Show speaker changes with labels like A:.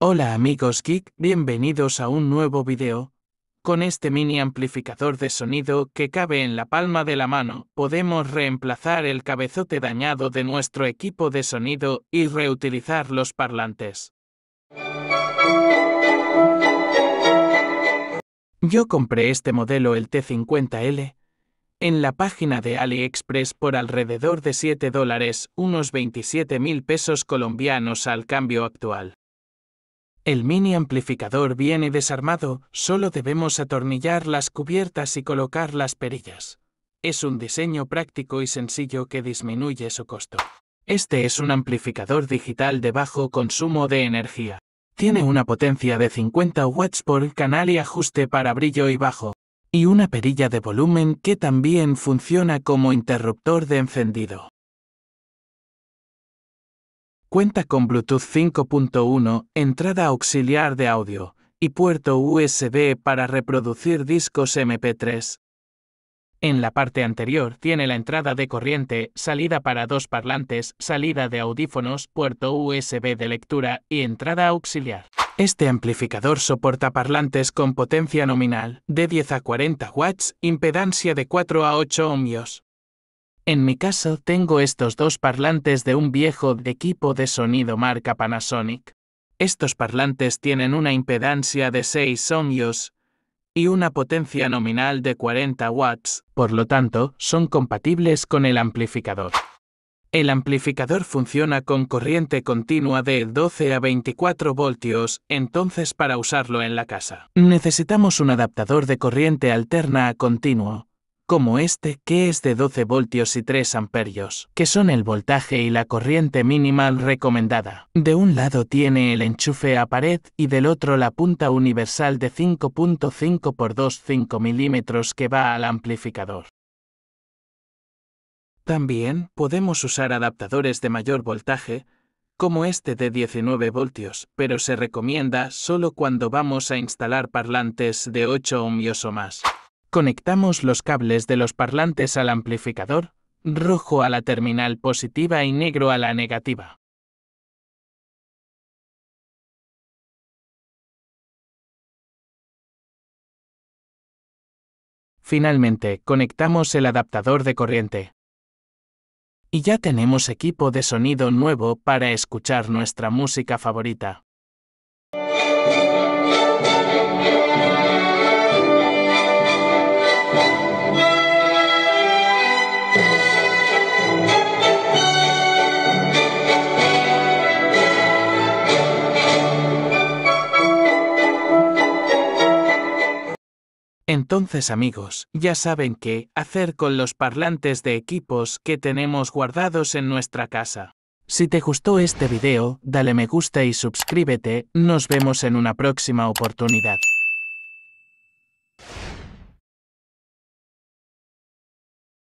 A: Hola amigos geek, bienvenidos a un nuevo video. Con este mini amplificador de sonido que cabe en la palma de la mano, podemos reemplazar el cabezote dañado de nuestro equipo de sonido y reutilizar los parlantes. Yo compré este modelo el T50L en la página de AliExpress por alrededor de 7 dólares, unos 27 mil pesos colombianos al cambio actual. El mini amplificador viene desarmado, solo debemos atornillar las cubiertas y colocar las perillas. Es un diseño práctico y sencillo que disminuye su costo. Este es un amplificador digital de bajo consumo de energía. Tiene una potencia de 50 watts por canal y ajuste para brillo y bajo, y una perilla de volumen que también funciona como interruptor de encendido. Cuenta con Bluetooth 5.1, entrada auxiliar de audio, y puerto USB para reproducir discos MP3. En la parte anterior tiene la entrada de corriente, salida para dos parlantes, salida de audífonos, puerto USB de lectura y entrada auxiliar. Este amplificador soporta parlantes con potencia nominal de 10 a 40 watts, impedancia de 4 a 8 ohmios. En mi caso tengo estos dos parlantes de un viejo equipo de sonido marca Panasonic. Estos parlantes tienen una impedancia de 6 ohmios y una potencia nominal de 40 watts, por lo tanto, son compatibles con el amplificador. El amplificador funciona con corriente continua de 12 a 24 voltios, entonces para usarlo en la casa, necesitamos un adaptador de corriente alterna a continuo, como este, que es de 12 voltios y 3 amperios, que son el voltaje y la corriente mínima recomendada. De un lado tiene el enchufe a pared y del otro la punta universal de 5.5 por 2,5 milímetros que va al amplificador. También podemos usar adaptadores de mayor voltaje, como este de 19 voltios, pero se recomienda solo cuando vamos a instalar parlantes de 8 ohmios o más. Conectamos los cables de los parlantes al amplificador, rojo a la terminal positiva y negro a la negativa. Finalmente, conectamos el adaptador de corriente. Y ya tenemos equipo de sonido nuevo para escuchar nuestra música favorita. Entonces amigos, ya saben qué hacer con los parlantes de equipos que tenemos guardados en nuestra casa. Si te gustó este video, dale me gusta y suscríbete, nos vemos en una próxima oportunidad.